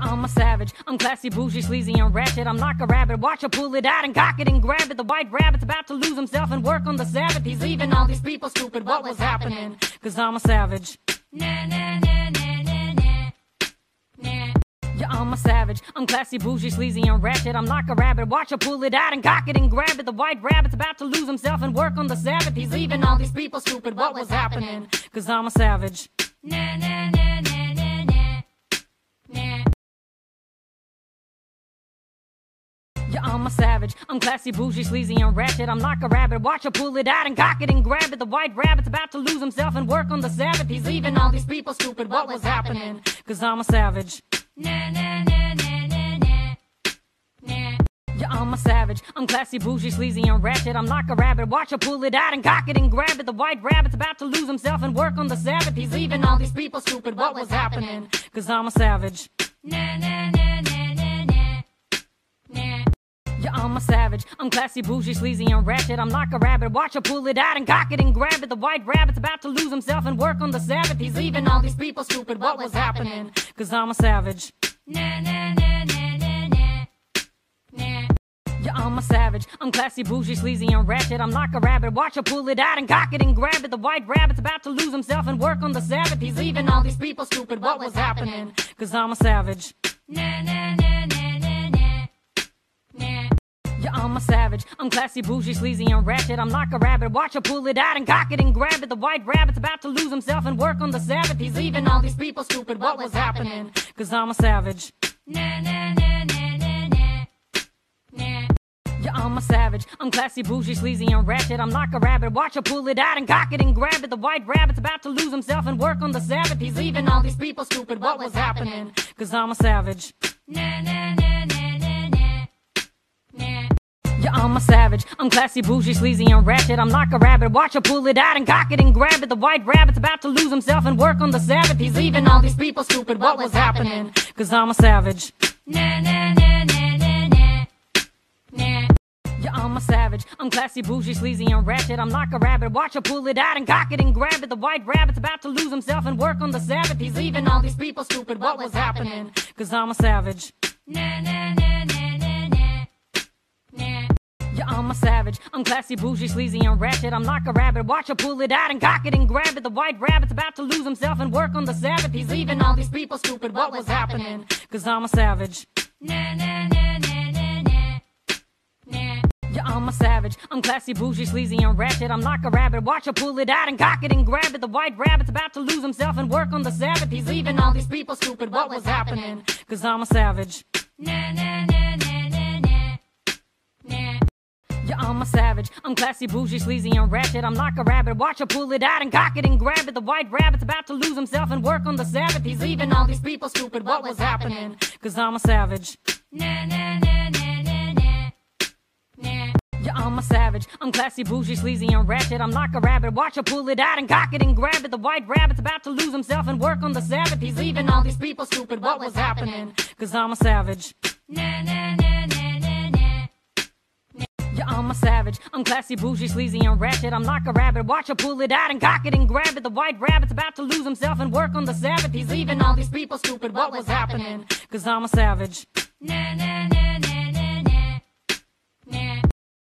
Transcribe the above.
I'm a savage. I'm classy, bougie, sleazy, and ratchet. I'm like a rabbit. Watch her pull it out and cock it and grab it. The white rabbit's about to lose himself and work on the Sabbath. He's leaving all these people stupid. What was happening? Cause I'm a savage. Nah, nah, nah, nah, nah, nah. Nah. Yeah, I'm a savage. I'm classy, bougie, sleazy, and ratchet. I'm like a rabbit. Watch her pull it out and cock it and grab it. The white rabbit's about to lose himself and work on the Sabbath. He's leaving all these people stupid. What was happening? Cause I'm a savage. Nah, nah, nah, Yeah, I'm a savage. I'm classy, bougie, sleazy, and ratchet. I'm like a rabbit. Watch her pull it out and cock it and grab it. The white rabbit's about to lose himself and work on the Sabbath. He's leaving all these people stupid. What was happening? Cause I'm a savage. Nah, nah, nah, nah, nah, nah. Nah. Yeah, I'm a savage. I'm classy, bougie, sleazy, and ratchet. I'm like a rabbit. Watch her pull it out and cock it and grab it. The white rabbit's about to lose himself and work on the Sabbath. He's leaving all these people stupid. What was happening? Cause I'm a savage. Nah, nah, nah, nah, nah, nah. Nah. Yeah, I'm a savage. I'm classy, bougie, sleazy, and ratchet. I'm like a rabbit. Watch her pull it out and cock it and grab it. The white rabbit's about to lose himself and work on the Sabbath. He's leaving all these people stupid. What was happening? Cause I'm a savage. Nah, nah, nah, nah, nah, nah. Nah. Yeah, I'm a savage. I'm classy, bougie, sleazy, and ratchet. I'm like a rabbit. Watch her pull it out and cock it and grab it. The white rabbit's about to lose himself and work on the Sabbath. He's leaving all these people stupid. What was happening? Cause I'm a savage. Nah, nah, nah, nah, I'm a savage. I'm classy, bougie, sleazy, and ratchet. I'm like a rabbit. Watch her pull it out and cock it and grab it. The white rabbit's about to lose himself and work on the Sabbath. He's leaving all these people stupid. What was happening? Cause I'm a savage. Nah, nah, nah, nah, nah, nah. Nah. Yeah, I'm a savage. I'm classy, bougie, sleazy, and ratchet. I'm like a rabbit. Watch her pull it out and cock it and grab it. The white rabbit's about to lose himself and work on the Sabbath. He's leaving all these people stupid. What was happening? Cause I'm a savage. Nah, nah, nah, I'm a savage. I'm classy, bougie, sleazy, and ratchet. I'm like a rabbit. Watch her pull it out and cock it and grab it. The white rabbit's about to lose himself and work on the Sabbath. He's leaving all these people stupid. What was happening? Cause I'm a savage. Nah, nah, nah, nah, nah, nah. Nah. Yeah, I'm a savage. I'm classy, bougie, sleazy, and ratchet. I'm like a rabbit. Watch her pull it out and cock it and grab it. The white rabbit's about to lose himself and work on the Sabbath. He's leaving all these people stupid. What was happening? Cause I'm a savage. Nah, nah, nah, Yeah, I'm a savage. I'm classy, bougie, sleazy, and ratchet. I'm like a rabbit. Watch her pull it out and cock it and grab it. The white rabbit's about to lose himself and work on the Sabbath. He's leaving all these people stupid. What was happening? Cause I'm a savage. Nah, nah, nah, nah, nah, nah. Nah. Yeah, I'm a savage. I'm classy, bougie, sleazy, and ratchet. I'm like a rabbit. Watch her pull it out and cock it and grab it. The white rabbit's about to lose himself and work on the Sabbath. He's leaving all these people stupid. What was happening? Cause I'm a savage. Nah, nah, nah, I'm a savage. I'm classy, bougie, sleazy, and ratchet. I'm like a rabbit. Watch her pull it out and cock it and grab it. The white rabbit's about to lose himself and work on the Sabbath. He's leaving all these people stupid. What was happening? Cause I'm a savage. Nah, nah, nah, nah, nah, nah. Yeah, I'm a savage. I'm classy, bougie, sleazy, and ratchet. I'm like a rabbit. Watch her pull it out and cock it and grab it. The white rabbit's about to lose himself and work on the Sabbath. He's leaving all these people stupid. What was happening? Cause I'm a savage. Nah, nah, nah, nah, I'm a savage. I'm classy, bougie, sleazy, and ratchet. I'm like a rabbit. Watch her pull it out and cock it and grab it. The white rabbit's about to lose himself and work on the Sabbath. He's leaving all these people stupid. What was happening? Cause I'm a savage. Nah, nah, nah.